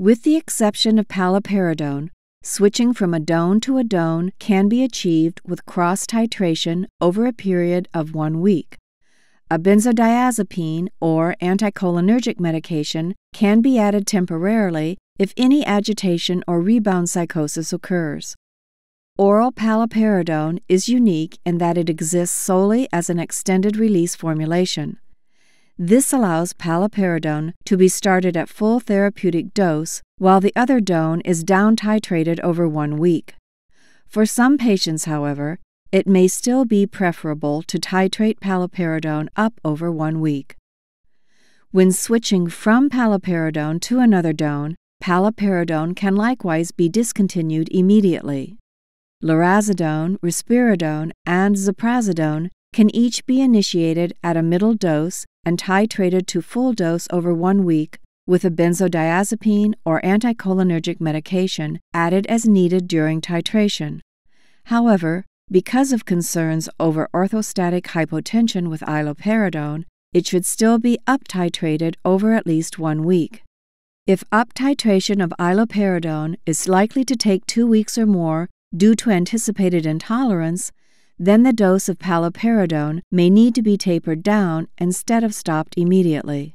With the exception of paliperidone, switching from a DONE to a DONE can be achieved with cross titration over a period of one week. A benzodiazepine or anticholinergic medication can be added temporarily if any agitation or rebound psychosis occurs. Oral paliperidone is unique in that it exists solely as an extended release formulation. This allows paliperidone to be started at full therapeutic dose while the other DONE is down titrated over one week. For some patients, however, it may still be preferable to titrate paliperidone up over one week. When switching from paliperidone to another DONE, paliperidone can likewise be discontinued immediately. Lurasidone, risperidone, and ziprasidone can each be initiated at a middle dose and titrated to full dose over one week with a benzodiazepine or anticholinergic medication added as needed during titration. However, because of concerns over orthostatic hypotension with iloperidone, it should still be up titrated over at least one week. If up titration of iloperidone is likely to take two weeks or more due to anticipated intolerance, then the dose of paliperidone may need to be tapered down instead of stopped immediately.